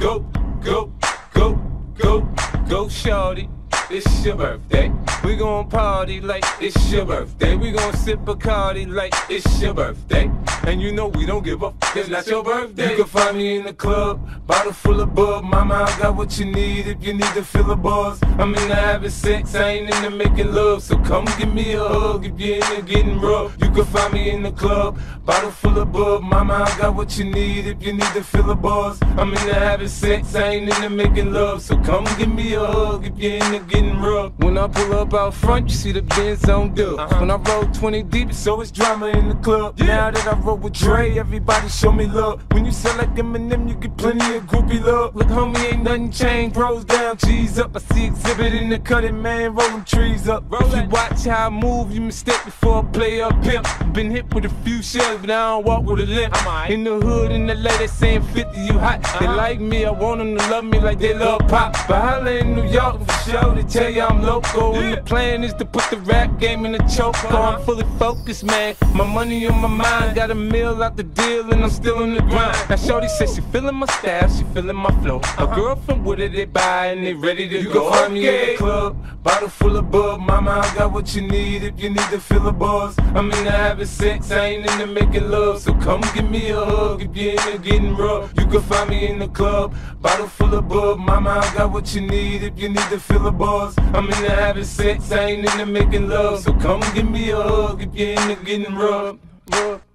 Go, go, go, go, go, shorty. It's your birthday. We gon' party like it's your birthday. We gon' sip a Bacardi like it's your birthday. And you know we don't give up. It's not your birthday. You can find me in the club, bottle full of bub. Mama, I got what you need if you need to fill a buzz. I'm into having sex, I ain't into making love. So come give me a hug if you're into getting rough. You can find me in the club, bottle full of bub. Mama, I got what you need if you need to fill a buzz. I'm into having sex, I ain't into making love. So come give me a hug if you're into getting rough. When I pull up out front, you see the Benz on dub. Uh-huh. When I roll 20 deep, so it's drama in the club. Now that I roll with Dre, everybody show me love. When you sell like Eminem, you get plenty of groupie love. Look, homie, ain't nothing changed. Bros down, cheese up. I see Xzibit in the cutting, man, rolling trees up. If you watch how I move, you mistake before I play up pimp. Been hit with a few shells, but I don't walk with a limp. In the hood, in the LA, they saying 50, you hot. They uh-huh. like me, I want them to love me like they love Pac. But holla in New York for sure, they tell you I'm local. And the plan is to put the rap game in the choke. Oh, I'm uh-huh. fully focused, man. My money on my mind, got a meal out the deal, and I'm still in the grind. Now, Shorty says she feeling my style, she feeling my flow. A uh-huh. girl from Wooded, they buy, and they ready to You go. can find me in the club, bottle full of bub. Mama, I got what you need if you need to fill a buzz. I'm into having sex, I ain't into making love. So come give me a hug if you're into getting rough. You can find me in the club, bottle full of bub. Mama, I got what you need if you need to fill a buzz. I'm into having sex, I ain't into making love. So come give me a hug if you're into getting rough. rough.